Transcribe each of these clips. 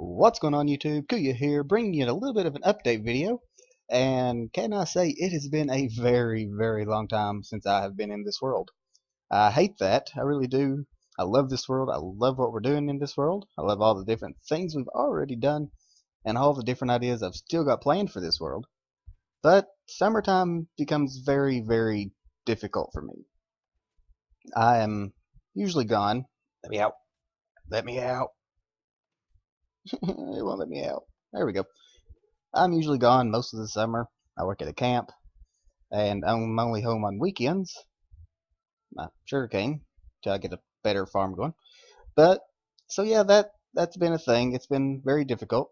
What's going on YouTube? Kuya here, bringing you a little bit of an update video. And can I say it has been a very, very long time since I have been in this world. I hate that. I really do. I love this world. I love what we're doing in this world. I love all the different things we've already done and all the different ideas I've still got planned for this world. But summertime becomes very, very difficult for me. I am usually gone. Let me out. Let me out. It won't let me out. There we go. I'm usually gone most of the summer. I work at a camp, and I'm only home on weekends. My sugarcane till I get a better farm going. But so yeah, that that's been a thing. It's been very difficult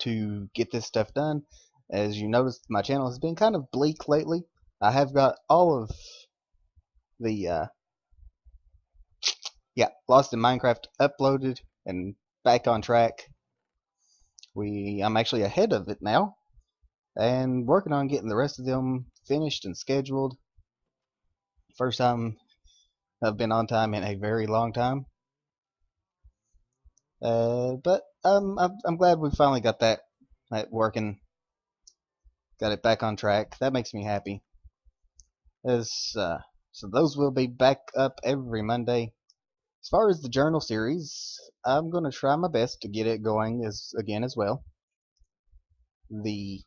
to get this stuff done. As you noticed, my channel has been kind of bleak lately. I have got all of the uh, yeah, Lost in Minecraft uploaded and back on track. We I'm actually ahead of it now and working on getting the rest of them finished and scheduled. First time I've been on time in a very long time. Uh, but um, I'm, I'm glad we finally got that, that working. Got it back on track. That makes me happy. As, uh, so those will be back up every Monday. As far as the journal series, I'm going to try my best to get it going as again as well. The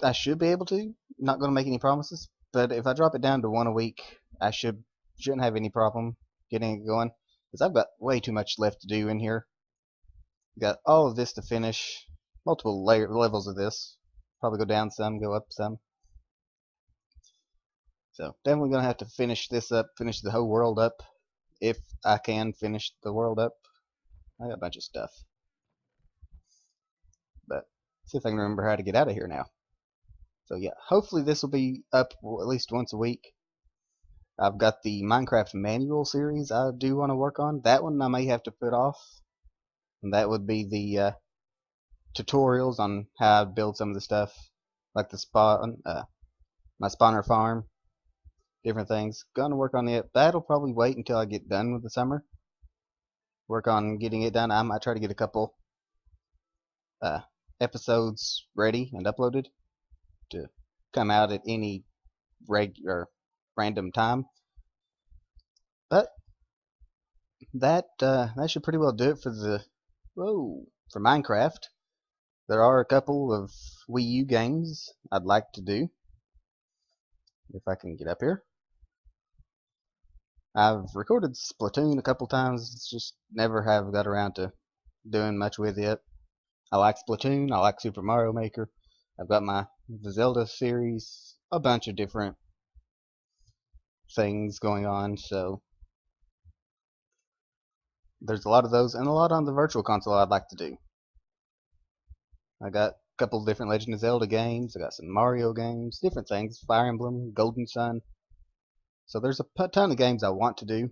I should be able to. Not going to make any promises, but if I drop it down to one a week, I should shouldn't have any problem getting it going. Because I've got way too much left to do in here. Got all of this to finish. Multiple layer levels of this. Probably go down some, go up some. So definitely gonna have to finish this up, finish the whole world up if I can finish the world up. I got a bunch of stuff. But see if I can remember how to get out of here now. So yeah, hopefully this will be up at least once a week. I've got the Minecraft manual series I do want to work on. That one I may have to put off. And that would be the uh, tutorials on how to build some of the stuff, like the spawn, uh, my spawner farm, different things. Gonna work on it. That'll probably wait until I get done with the summer. Work on getting it done. I might try to get a couple uh, episodes ready and uploaded to come out at any regular random time. But that uh, that should pretty well do it for the whoa for Minecraft. There are a couple of Wii U games I'd like to do. If I can get up here. I've recorded Splatoon a couple times, just never have got around to doing much with it. I like Splatoon, I like Super Mario Maker. I've got my Zelda series, a bunch of different things going on, so there's a lot of those and a lot on the virtual console I'd like to do. I got a couple different Legend of Zelda games, I got some Mario games, different things, Fire Emblem, Golden Sun, so there's a ton of games I want to do.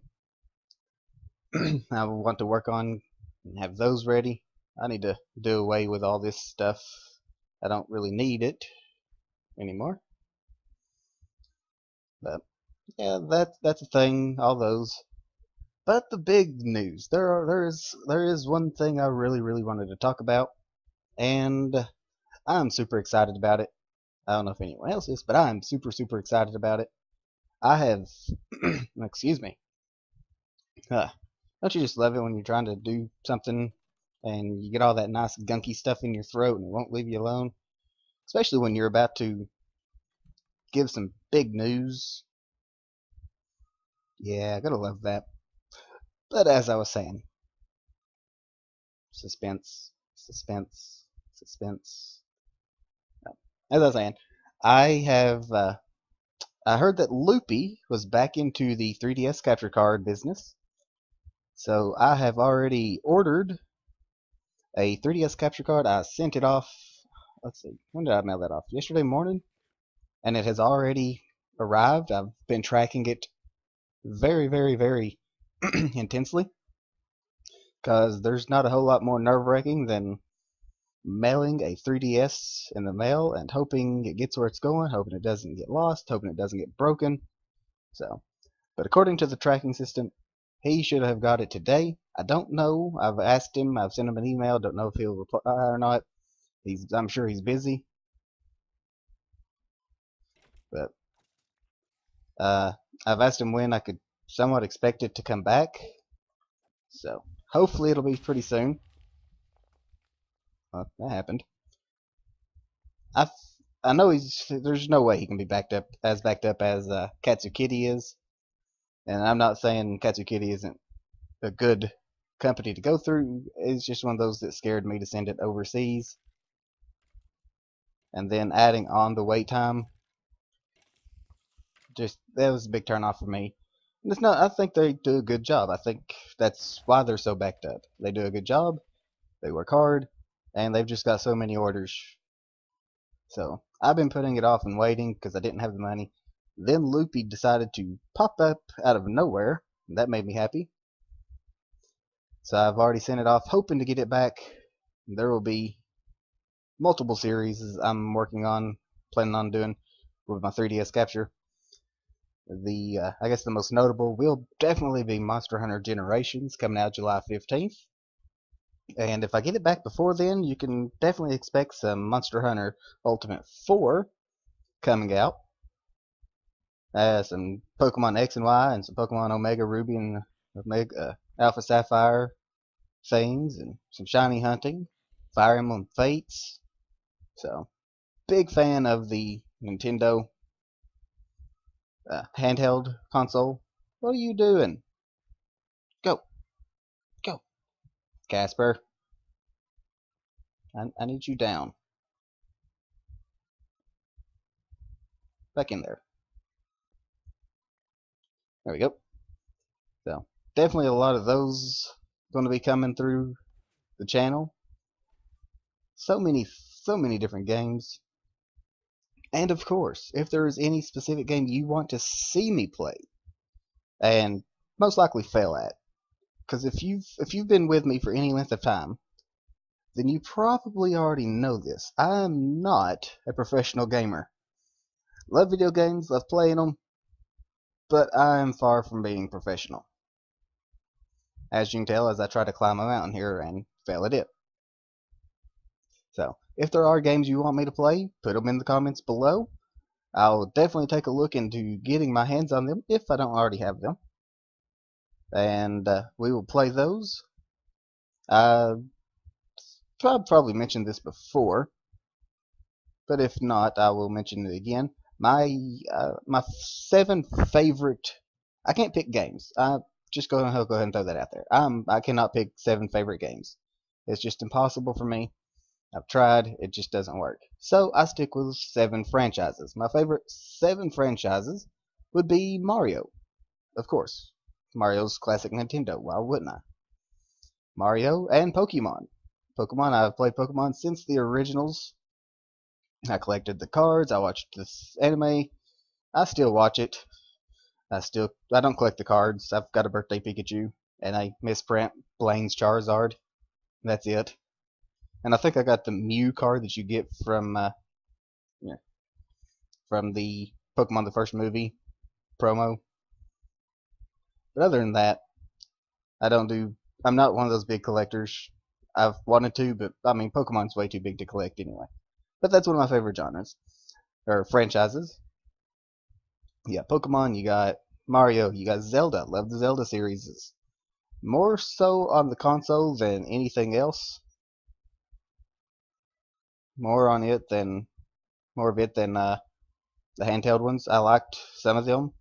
I want to work on and have those ready. I need to do away with all this stuff. I don't really need it anymore. But yeah, that's that's a thing. All those. But the big news there are there is there is one thing I really really wanted to talk about, and I'm super excited about it. I don't know if anyone else is, but I'm super super excited about it. I have, excuse me. Uh, don't you just love it when you're trying to do something and you get all that nice gunky stuff in your throat and it won't leave you alone? Especially when you're about to give some big news. Yeah, I gotta love that. But as I was saying, suspense, suspense, suspense. As I was saying, I have uh, I heard that Loopy was back into the 3DS capture card business. So I have already ordered a 3DS capture card. I sent it off. Let's see. When did I mail that off? Yesterday morning. And it has already arrived. I've been tracking it very, very, very intensely. Because there's not a whole lot more nerve wracking than mailing a 3DS in the mail and hoping it gets where it's going, hoping it doesn't get lost, hoping it doesn't get broken. So, but according to the tracking system, he should have got it today. I don't know. I've asked him. I've sent him an email. Don't know if he'll reply or not. He's. I'm sure he's busy. But uh, I've asked him when I could somewhat expect it to come back. So hopefully it'll be pretty soon. Well, that happened. I I know he's. There's no way he can be backed up as backed up as uh, Katsukity is. And I'm not saying Katsukity isn't a good company to go through. It's just one of those that scared me to send it overseas. And then adding on the wait time, just that was a big turn off for me. And it's not. I think they do a good job. I think that's why they're so backed up. They do a good job. They work hard, and they've just got so many orders. So I've been putting it off and waiting because I didn't have the money. Then Loopy decided to pop up out of nowhere. That made me happy. So I've already sent it off, hoping to get it back. There will be multiple series I'm working on, planning on doing with my 3DS capture. The uh, I guess the most notable will definitely be Monster Hunter Generations coming out July 15th. And if I get it back before then, you can definitely expect some Monster Hunter Ultimate 4 coming out. Uh, some Pokemon X and Y and some Pokemon Omega Ruby and Omega uh, Alpha Sapphire things and some shiny hunting, Fire Emblem Fates. So, big fan of the Nintendo uh, handheld console. What are you doing? Go. Go. Casper. I, I need you down. Back in there. There we go. So, definitely a lot of those going to be coming through the channel. So many, so many different games. And of course, if there is any specific game you want to see me play, and most likely fail at, because if you've if you've been with me for any length of time, then you probably already know this. I am not a professional gamer. Love video games, love playing them, but I am far from being professional. As you can tell, as I try to climb a mountain here and fail at it. So, if there are games you want me to play, put them in the comments below. I'll definitely take a look into getting my hands on them if I don't already have them. And uh, we will play those. Uh, I've probably mentioned this before, but if not, I will mention it again. My uh, my seven favorite. I can't pick games. I just go ahead, go ahead and throw that out there. I'm I cannot pick seven favorite games. It's just impossible for me. I've tried, it just doesn't work. So I stick with seven franchises. My favorite seven franchises would be Mario, of course. Mario's classic Nintendo. Why wouldn't I? Mario and Pokemon. Pokemon. I've played Pokemon since the originals. I collected the cards. I watched this anime. I still watch it. I still I don't collect the cards. I've got a birthday Pikachu and I misprint Blaine's Charizard. That's it. And I think I got the Mew card that you get from uh, yeah, from the Pokemon the first movie promo. But other than that, I don't do. I'm not one of those big collectors. I've wanted to, but I mean, Pokemon's way too big to collect anyway. But that's one of my favorite genres or franchises. Yeah, Pokemon. You got Mario. You got Zelda. Love the Zelda series. More so on the console than anything else more on it than more of it than uh, the handheld ones. I liked some of them,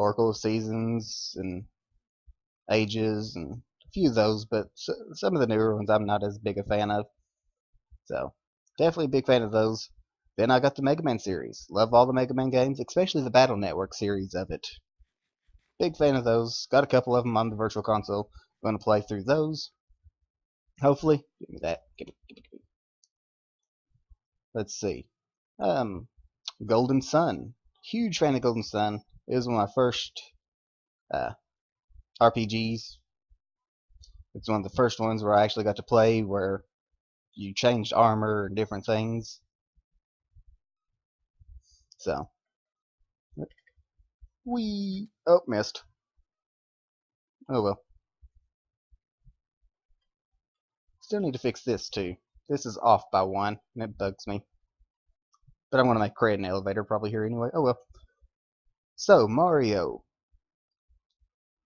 Oracle of Seasons and Ages and a few of those, but some of the newer ones I'm not as big a fan of. So definitely a big fan of those. Then I got the Mega Man series. Love all the Mega Man games, especially the Battle Network series of it. Big fan of those. Got a couple of them on the Virtual Console. Going to play through those. Hopefully, give me that. Give me, give me, give me let's see. Um, Golden Sun. Huge fan of Golden Sun. It was one of my first uh, RPGs. It's one of the first ones where I actually got to play where you changed armor and different things. So. We oh missed. Oh well. Still need to fix this too. This is off by one, and it bugs me. But I'm going to make create an elevator probably here anyway. Oh well. So, Mario,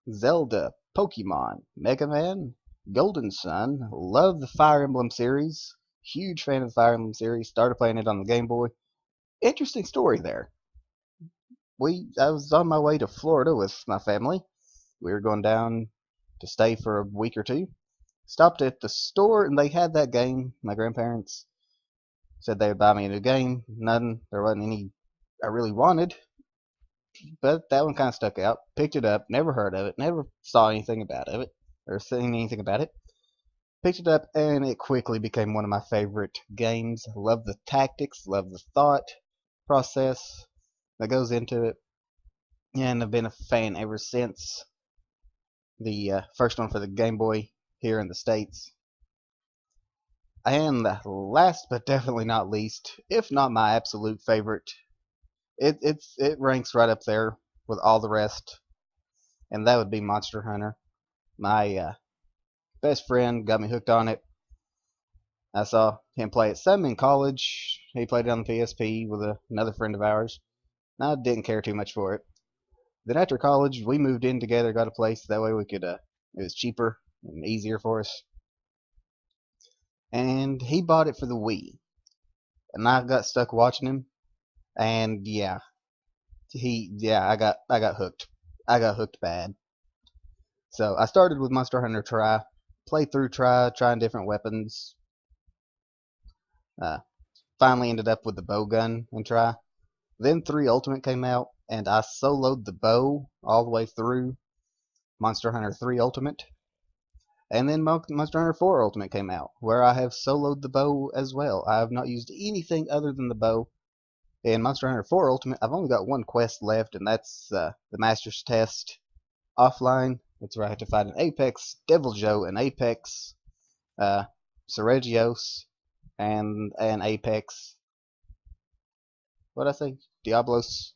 Zelda, Pokemon, Mega Man, Golden Sun, love the Fire Emblem series. Huge fan of the Fire Emblem series. Started playing it on the Game Boy. Interesting story there. We I was on my way to Florida with my family. We were going down to stay for a week or two. Stopped at the store and they had that game. My grandparents said they would buy me a new game. None. There wasn't any I really wanted. But that one kind of stuck out. Picked it up. Never heard of it. Never saw anything about it or seen anything about it. Picked it up and it quickly became one of my favorite games. Love the tactics. Love the thought process that goes into it. And I've been a fan ever since the uh, first one for the Game Boy here in the States. And last but definitely not least, if not my absolute favorite, it it's it ranks right up there with all the rest, and that would be Monster Hunter. My uh, best friend got me hooked on it. I saw him play it some in college. He played it on the PSP with a, another friend of ours. I didn't care too much for it. Then after college, we moved in together, got a place. That way we could, uh, it was cheaper and easier for us. And he bought it for the Wii. And I got stuck watching him. And yeah, he, yeah, I got, I got hooked. I got hooked bad. So I started with Monster Hunter Tri, played through Tri, trying different weapons. Uh, finally ended up with the bow gun and Tri. Then 3 Ultimate came out, and I soloed the bow all the way through Monster Hunter 3 Ultimate. And then Monster Hunter 4 Ultimate came out, where I have soloed the bow as well. I have not used anything other than the bow. In Monster Hunter 4 Ultimate, I've only got one quest left, and that's uh, the Master's Test offline. It's where I have to fight an Apex, Deviljho, an Apex, uh, Seregios, and an Apex what I say? Diablos,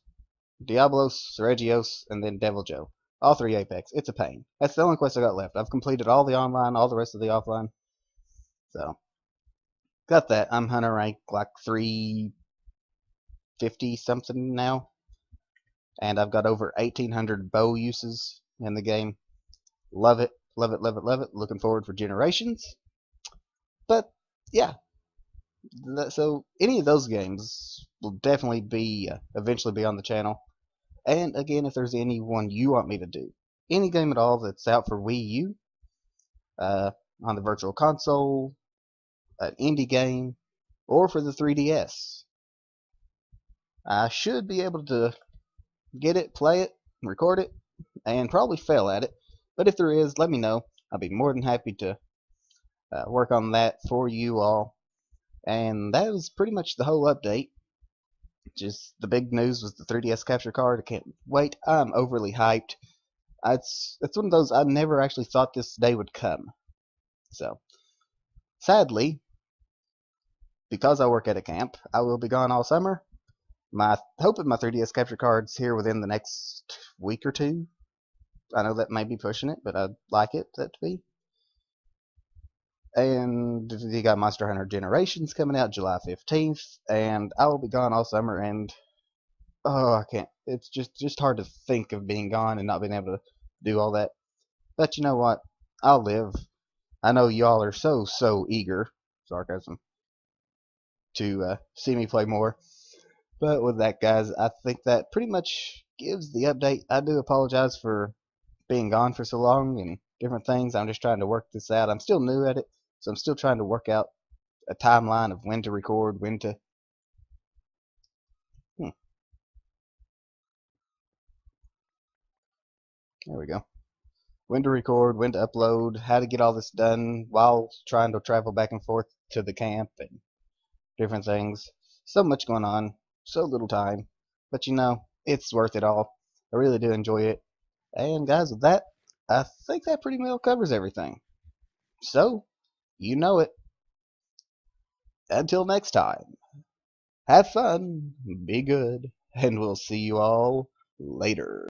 Diablos, Seregios, and then Deviljho. All three Apex. It's a pain. That's the only quest I got left. I've completed all the online, all the rest of the offline. So, got that. I'm hunter rank like 350 something now. And I've got over 1800 bow uses in the game. Love it, love it, love it, love it. Looking forward for generations. But, yeah, so any of those games will definitely be uh, eventually be on the channel. And again, if there's any one you want me to do, any game at all that's out for Wii U, uh, on the Virtual Console, an indie game, or for the 3DS, I should be able to get it, play it, record it, and probably fail at it. But if there is, let me know. I'll be more than happy to uh, work on that for you all. And that was pretty much the whole update. Just the big news was the 3DS capture card. I can't wait. I'm overly hyped. It's it's one of those I never actually thought this day would come. So, sadly, because I work at a camp, I will be gone all summer. My hoping my 3DS capture card's here within the next week or two. I know that may be pushing it, but I'd like it that to be. And you got Monster Hunter Generations coming out July 15th, and I will be gone all summer. And oh, I can't. It's just just hard to think of being gone and not being able to do all that. But you know what? I'll live. I know y'all are so so eager, sarcasm, to uh, see me play more. But with that, guys, I think that pretty much gives the update. I do apologize for being gone for so long and different things. I'm just trying to work this out. I'm still new at it. So I'm still trying to work out a timeline of when to record, when to. Hmm. There we go. When to record, when to upload, how to get all this done while trying to travel back and forth to the camp and different things. So much going on, so little time. But you know, it's worth it all. I really do enjoy it. And guys, with that, I think that pretty well covers everything. So, you know it. Until next time, have fun, be good, and we'll see you all later.